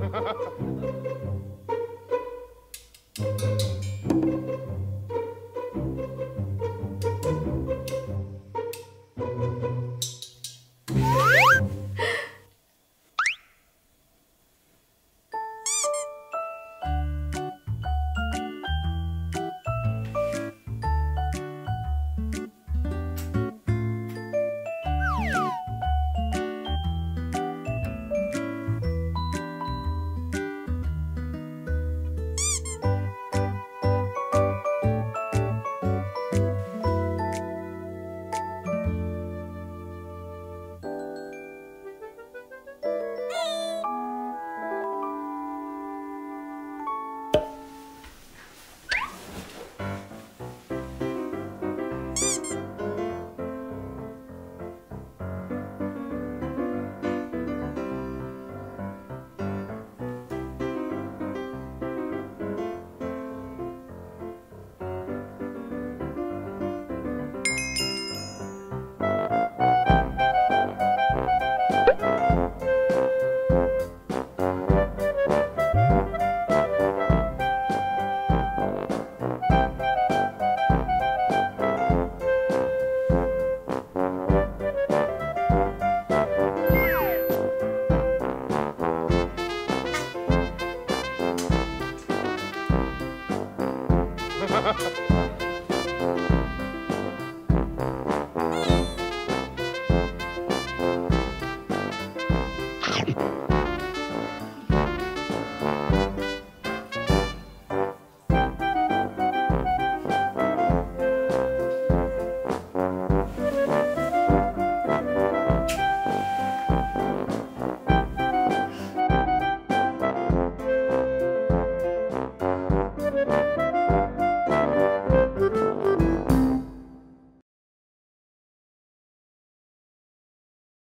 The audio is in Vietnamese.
Ha ha ha. Ha ha ha!